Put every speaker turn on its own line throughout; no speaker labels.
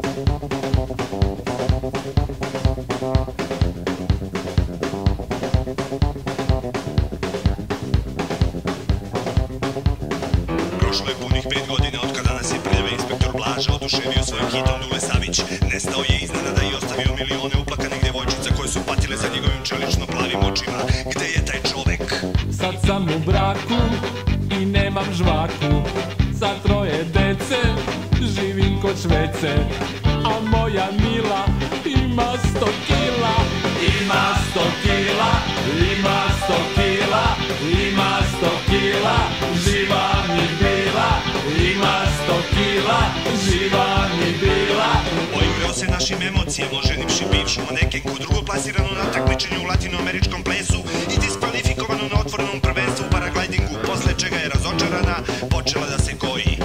Prošlo je pet godina od kada nas inspektor Blaža oduševio svojim hitom Dule. Nestao je iznenada i ostavio milione uplakanih devojčica koje su patile za njegovim čelično plavim očima. Gde je taj čovek?
Sad sam u braku i nemam žvaku švece A moja Mila ima sto kila. Ima sto kila, ima sto kila Ima sto kila, živa mi bila. Ima sto kila, živa mi bila.
Oigrao se našim emocijama, oženivši bivšu manekenku, drugo plasiranu na takmičenju u latinoameričkom plesu. I diskvalifikovanu na otvorenom prvenstvu u paraglidingu, posle čega je razočarana počela da se koji.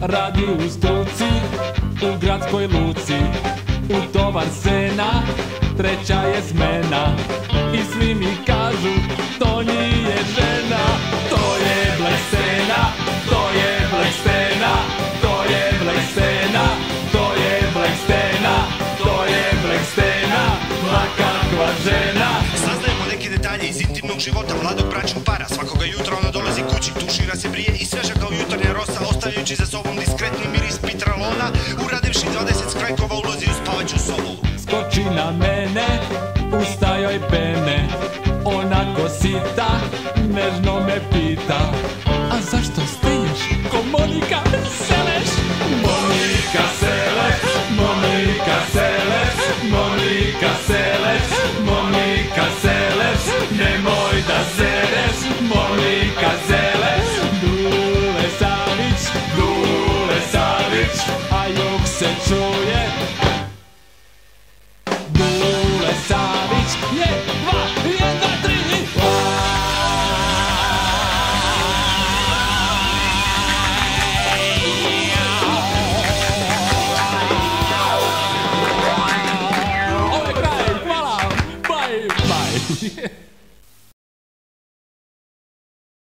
Radi u struci, u gradskoj luci. U tovar sena, treća je smena. I svi mi kažu, to nije žena To je blesena, to je blesena To je blesena, to je blesena To je blesena, ma kakva žena.
Saznajemo neke detalje iz intimnog života mladog bračnog para. Svakoga jutra ona dolazi kući, tušira se brije i sveža kao jutarnja rosa, ostavljajući za sobom
mene, usta joj pene Onako sita, nežno me pita A zašto steješ ko Monika Seleš? Monika Seleš, Monika Seleš, Monika Seleš, Monika Seleš Nemoj da zereš, 말 이.